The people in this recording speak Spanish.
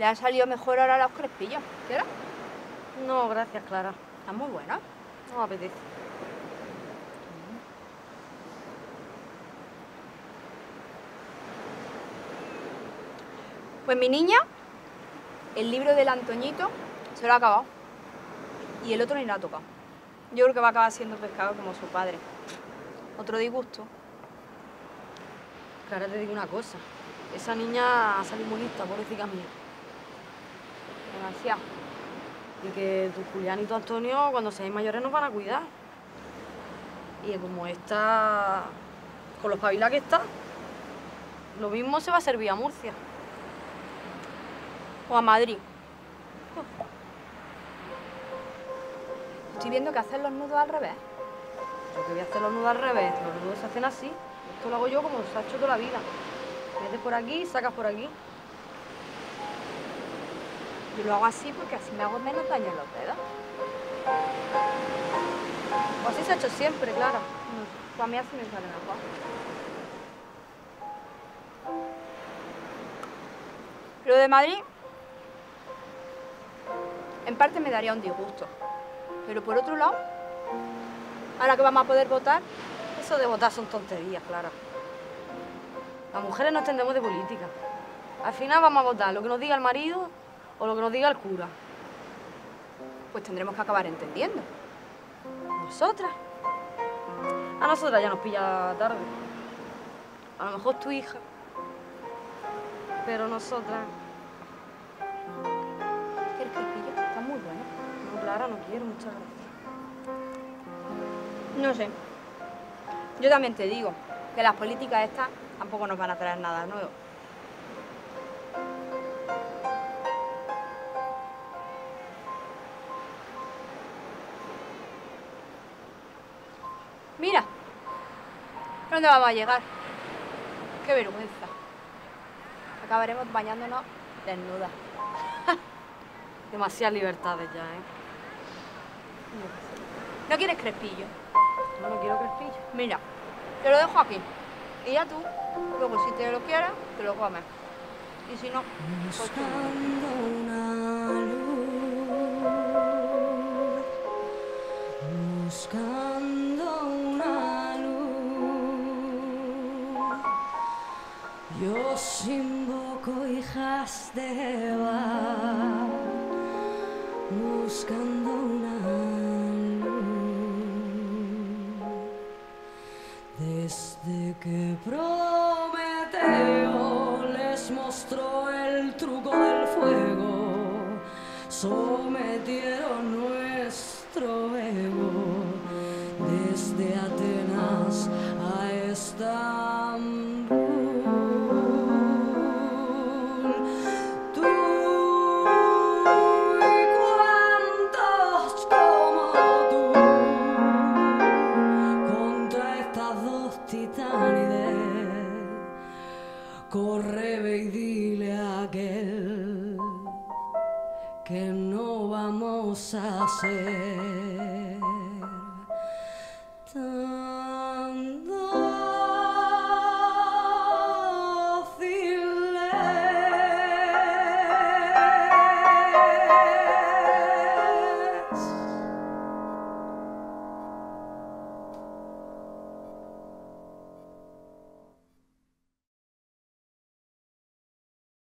Le ha salido mejor ahora los crespillos. ¿Quieres? No, gracias, Clara. Están muy buenos. No apetece. Pues mi niña, el libro del Antoñito se lo ha acabado. Y el otro ni lo ha tocado. Yo creo que va a acabar siendo pescado como su padre. Otro disgusto. Clara, te digo una cosa. Esa niña ha salido muy lista, pobrecita mía. Demasiado. Y que tu Julián y tu Antonio, cuando seáis mayores, nos van a cuidar. Y como está con los pabilas que está, lo mismo se va a servir a Murcia. O a Madrid. Estoy viendo que hacen los nudos al revés. Yo que voy a hacer los nudos al revés, los nudos se hacen así. Esto lo hago yo como se ha hecho toda la vida. Metes por aquí, sacas por aquí. Yo lo hago así porque así me hago menos daño en los dedos. O así se ha hecho siempre, Clara. Pues a mí así me sale mejor. Lo de Madrid, en parte me daría un disgusto. Pero por otro lado, ahora que vamos a poder votar, Eso de votar son tonterías, Clara. Las mujeres no entendemos de política. Al final vamos a votar lo que nos diga el marido o lo que nos diga el cura. pues tendremos que acabar entendiendo. ¿Nosotras? A nosotras ya nos pilla tarde. A lo mejor tu hija. Pero nosotras... ¿Quieres crespillo? Está muy bueno. No, Clara, no quiero, muchas gracias. No sé. Yo también te digo que las políticas estas tampoco nos van a traer nada nuevo. Mira, ¿dónde vamos a llegar? Qué vergüenza. Acabaremos bañándonos desnudas. Demasiadas libertades ya, ¿eh? ¿No quieres crespillo? No, no quiero crespillo. Mira, te lo dejo aquí. Y ya tú, luego si te lo quieres, te lo comes. Y si no, pues tú. Buscando yo os invoco hijas de Eva, buscando una luz. Desde que Prometeo les mostró el truco del fuego, sometieron nuestro ego desde Atenas a Estambul. Aquel que no vamos a ser tan